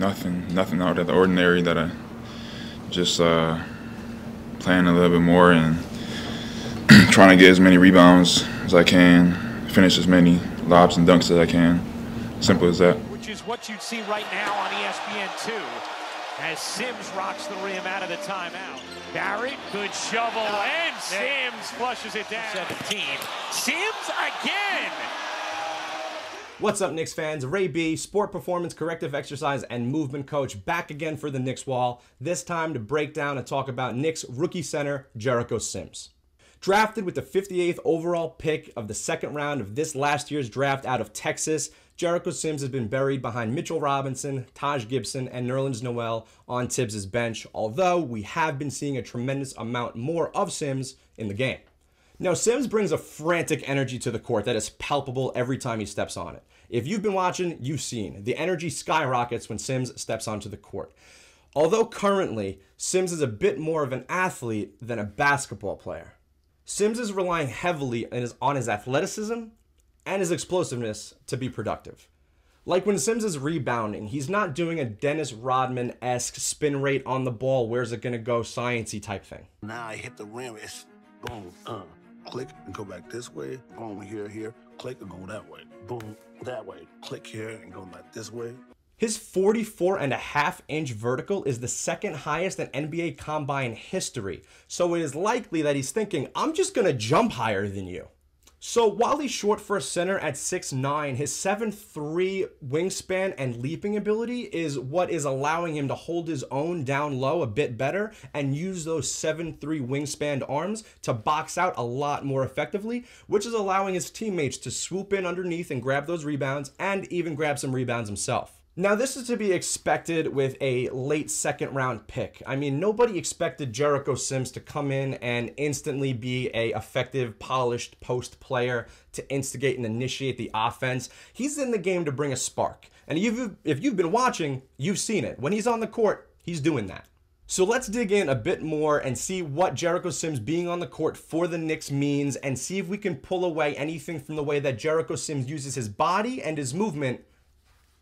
nothing, nothing out of the ordinary. That I just uh, playing a little bit more and trying to get as many rebounds as I can, finish as many lobs and dunks as I can. Simple as that. Which is what you'd see right now on ESPN2 as Sims rocks the rim out of the timeout. Barrett, good shovel, and Sims flushes it down. 17. Sims again. What's up, Knicks fans? Ray B, sport performance, corrective exercise, and movement coach, back again for the Knicks Wall. This time to break down and talk about Knicks rookie center Jericho Sims. Drafted with the 58th overall pick of the second round of this last year's draft out of Texas, Jericho Sims has been buried behind Mitchell Robinson, Taj Gibson, and Nerlens Noel on Thibs' bench, although we have been seeing a tremendous amount more of Sims in the game. Now, Sims brings a frantic energy to the court that is palpable every time he steps on it. If you've been watching, you've seen the energy skyrockets when Sims steps onto the court. Although currently, Sims is a bit more of an athlete than a basketball player. Sims is relying heavily on his, athleticism and his explosiveness to be productive. Like when Sims is rebounding, he's not doing a Dennis Rodman esque spin rate on the ball, where's it gonna go, sciency type thing. Now I hit the rim, it's boom, uh, click and go back this way, boom, here, here, click and go that way, boom, that way, click here and go back this way. His 44 and a half inch vertical is the second highest in NBA combine history. So it is likely that he's thinking, I'm just gonna jump higher than you. So while he's short for a center at 6'9", his 7'3 wingspan and leaping ability is what is allowing him to hold his own down low a bit better and use those 7'3 wingspan arms to box out a lot more effectively, which is allowing his teammates to swoop in underneath and grab those rebounds and even grab some rebounds himself. Now, this is to be expected with a late second round pick. I mean, nobody expected Jericho Sims to come in and instantly be a effective, polished post player to instigate and initiate the offense. He's in the game to bring a spark. And if you've, if you've been watching, you've seen it. When he's on the court, he's doing that. So let's dig in a bit more and see what Jericho Sims being on the court for the Knicks means and see if we can pull away anything from the way that Jericho Sims uses his body and his movement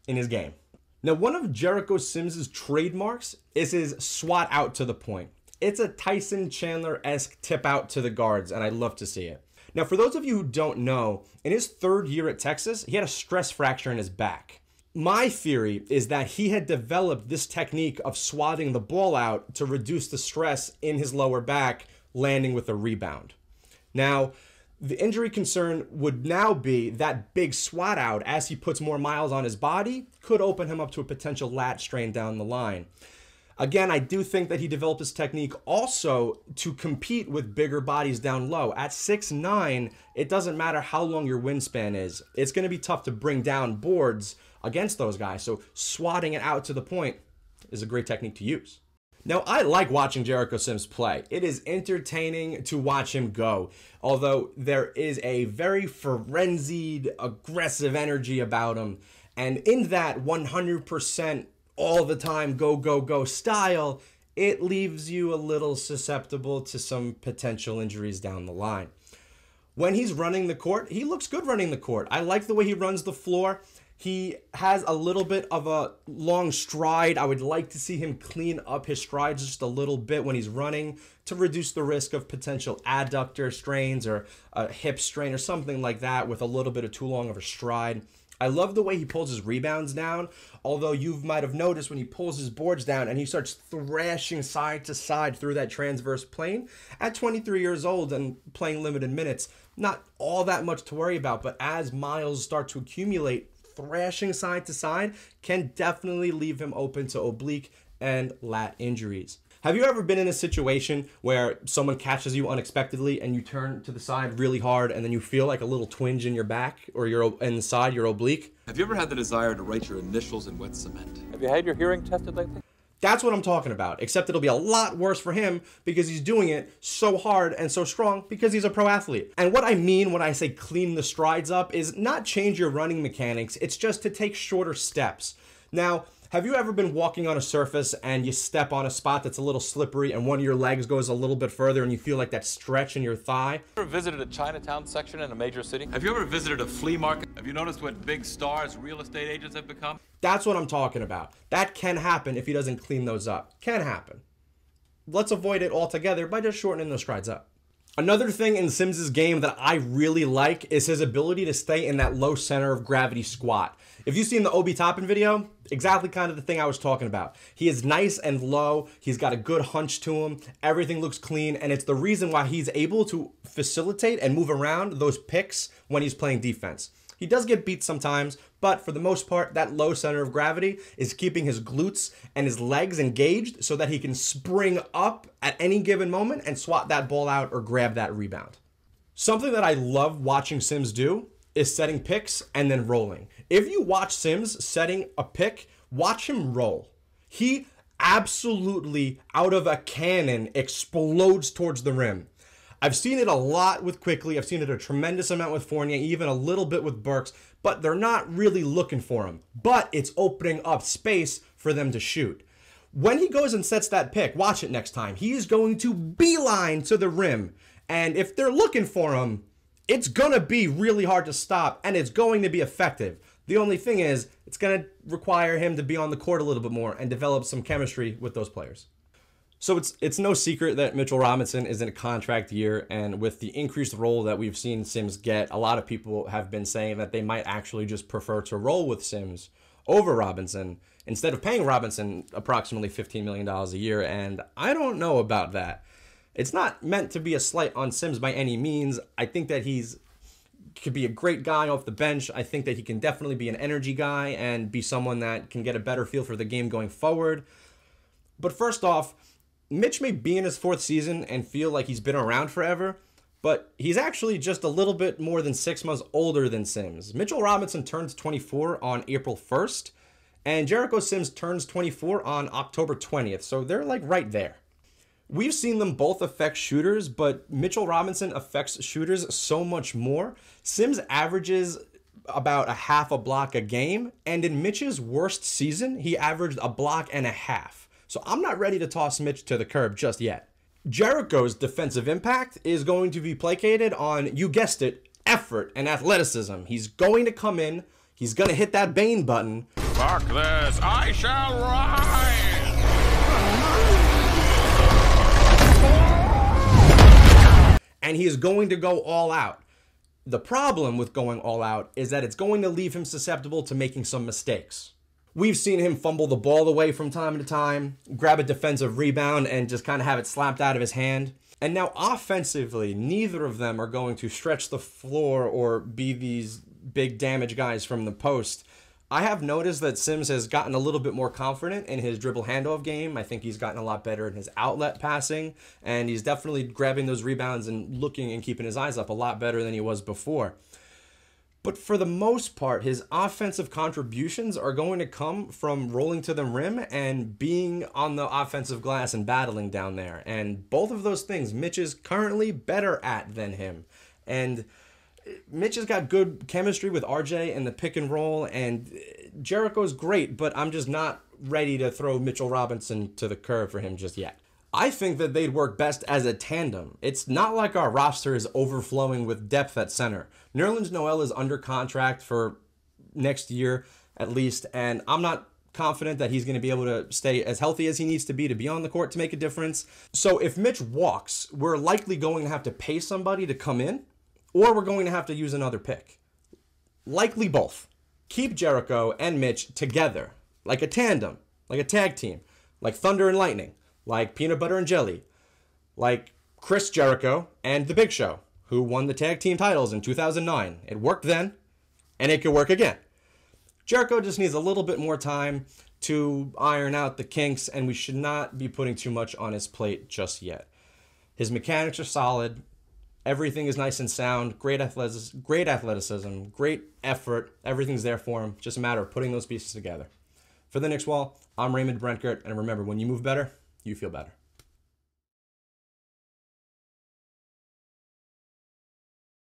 in his game. Now, one of Jericho Sims's trademarks is his swat out to the point. It's a Tyson Chandler esque tip out to the guards, and I love to see it. Now, for those of you who don't know, in his third year at Texas, he had a stress fracture in his back. My theory is that he had developed this technique of swatting the ball out to reduce the stress in his lower back, landing with a rebound. Now, the injury concern would now be that big swat out as he puts more miles on his body could open him up to a potential lat strain down the line. Again, I do think that he developed this technique also to compete with bigger bodies down low. At 6'9, it doesn't matter how long your wingspan is. It's going to be tough to bring down boards against those guys. So swatting it out to the point is a great technique to use. Now, I like watching Jericho Sims play. It is entertaining to watch him go, although there is a very frenzied, aggressive energy about him. And in that 100% all the time go, go, go style, it leaves you a little susceptible to some potential injuries down the line. When he's running the court, he looks good running the court. I like the way he runs the floor. He has a little bit of a long stride. I would like to see him clean up his strides just a little bit when he's running to reduce the risk of potential adductor strains or a hip strain or something like that with a little bit of too long of a stride. I love the way he pulls his rebounds down, although you might have noticed when he pulls his boards down and he starts thrashing side to side through that transverse plane. At 23 years old and playing limited minutes, not all that much to worry about, but as miles start to accumulate, thrashing side to side can definitely leave him open to oblique and lat injuries. Have you ever been in a situation where someone catches you unexpectedly and you turn to the side really hard and then you feel like a little twinge in your back or your in the side, your oblique? Have you ever had the desire to write your initials in wet cement? Have you had your hearing tested lately? That's what I'm talking about, except it'll be a lot worse for him because he's doing it so hard and so strong because he's a pro athlete. And what I mean when I say clean the strides up is not change your running mechanics, it's just to take shorter steps. Now, Have you ever been walking on a surface and you step on a spot that's a little slippery and one of your legs goes a little bit further and you feel like that stretch in your thigh? Have you ever visited a Chinatown section in a major city? Have you ever visited a flea market? Have you noticed what big stars real estate agents have become? That's what I'm talking about. That can happen if he doesn't clean those up. Can happen. Let's avoid it altogether by just shortening those strides up. Another thing in Sims's game that I really like is his ability to stay in that low center of gravity squat. If you've seen the Obi Toppin video, exactly kind of the thing I was talking about. He is nice and low. He's got a good hunch to him. Everything looks clean, and it's the reason why he's able to facilitate and move around those picks when he's playing defense. He does get beat sometimes, but for the most part, that low center of gravity is keeping his glutes and his legs engaged so that he can spring up at any given moment and swat that ball out or grab that rebound. Something that I love watching Sims do is setting picks and then rolling. If you watch Sims setting a pick, watch him roll. He absolutely, out of a cannon, explodes towards the rim. I've seen it a lot with Quickley. I've seen it a tremendous amount with Fournier, even a little bit with Burks, but they're not really looking for him. But it's opening up space for them to shoot. When he goes and sets that pick, watch it next time. He is going to beeline to the rim. And if they're looking for him, it's going to be really hard to stop and it's going to be effective. The only thing is, it's going to require him to be on the court a little bit more and develop some chemistry with those players. So it's it's no secret that Mitchell Robinson is in a contract year, and with the increased role that we've seen Sims get, a lot of people have been saying that they might actually just prefer to roll with Sims over Robinson instead of paying Robinson approximately $15 million a year. And I don't know about that. It's not meant to be a slight on Sims by any means. I think that he's could be a great guy off the bench. I think that he can definitely be an energy guy and be someone that can get a better feel for the game going forward. But first off, Mitch may be in his fourth season and feel like he's been around forever, but he's actually just a little bit more than six months older than Sims. Mitchell Robinson turns 24 on April 1st, and Jericho Sims turns 24 on October 20th, so they're like right there. We've seen them both affect shooters, but Mitchell Robinson affects shooters so much more. Sims averages about a half a block a game, and in Mitch's worst season, he averaged a block and a half. So I'm not ready to toss Mitch to the curb just yet. Jericho's defensive impact is going to be placated on, you guessed it, effort and athleticism. He's going to come in, he's going to hit that Bane button. Fuck this, I shall rise! And he is going to go all out. The problem with going all out is that it's going to leave him susceptible to making some mistakes. We've seen him fumble the ball away from time to time, grab a defensive rebound, and just kind of have it slapped out of his hand. And now, offensively, neither of them are going to stretch the floor or be these big damage guys from the post. I have noticed that Sims has gotten a little bit more confident in his dribble handoff game. I think he's gotten a lot better in his outlet passing, and he's definitely grabbing those rebounds and looking and keeping his eyes up a lot better than he was before. But for the most part, his offensive contributions are going to come from rolling to the rim and being on the offensive glass and battling down there. And both of those things, Mitch is currently better at than him. And uh, Mitch has got good chemistry with RJ in the pick and roll, and uh, Jericho's great, but I'm just not ready to throw Mitchell Robinson to the curb for him just yet. I think that they'd work best as a tandem. It's not like our roster is overflowing with depth at center. Nerlens Noel is under contract for next year at least, and I'm not confident that he's going to be able to stay as healthy as he needs to be to be on the court to make a difference. So if Mitch walks, we're likely going to have to pay somebody to come in, or we're going to have to use another pick. Likely both. Keep Jericho and Mitch together, like a tandem, like a tag team, like Thunder and Lightning like Peanut Butter and Jelly, like Chris Jericho and The Big Show, who won the tag team titles in 2009. It worked then, and it could work again. Jericho just needs a little bit more time to iron out the kinks, and we should not be putting too much on his plate just yet. His mechanics are solid. Everything is nice and sound. Great athleticism, great athleticism, great effort. Everything's there for him. Just a matter of putting those pieces together. For the Knicks Wall, I'm Raymond Brenkert, and remember, when you move better, you feel better.